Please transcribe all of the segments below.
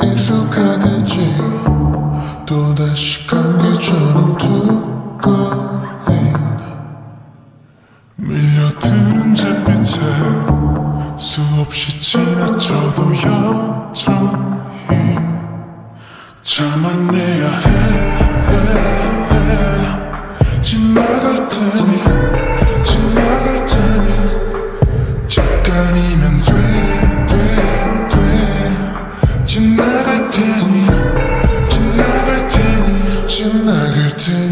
익숙하겠지. 또다시 감기처럼 두꺼린 밀려드는 잿빛에 수없이 지나쳐도 여전히 참아내야 해, 해, 해. 지나갈 테니 지나갈 테니. 잠깐이면 돼, 돼, 지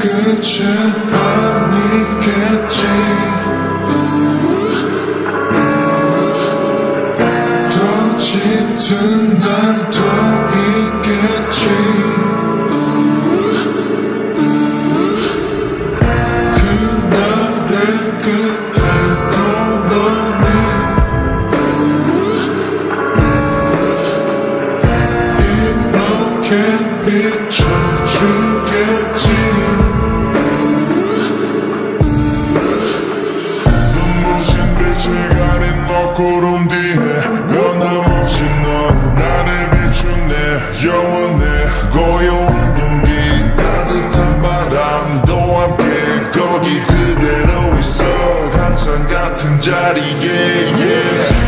끝은 아니겠지. 더 짙은 날도 있겠지. 그날의 끝에도 너는 이렇게 비춰 yeah.